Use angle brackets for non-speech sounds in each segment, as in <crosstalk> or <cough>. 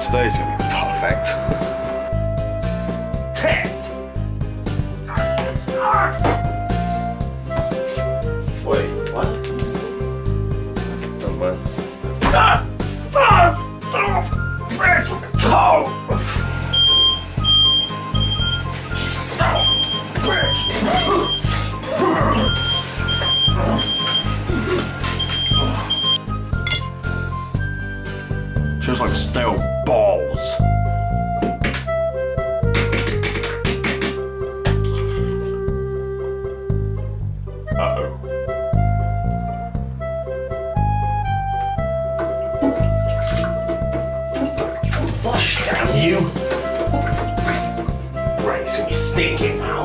today's gonna be perfect. Like stale balls. Uh-oh. Flush, damn you! Brain's gonna be stinking now. Brilliant.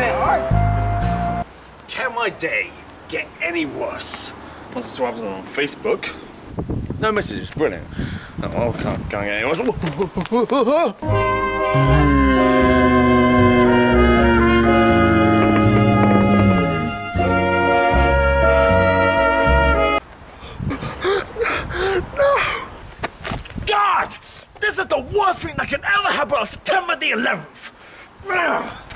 Alright? Can my day get any worse? What's what happens on Facebook? No messages, brilliant. Oh, I can't, can't get any worse. <laughs> This is the worst thing that can ever happen on September the 11th! Ugh.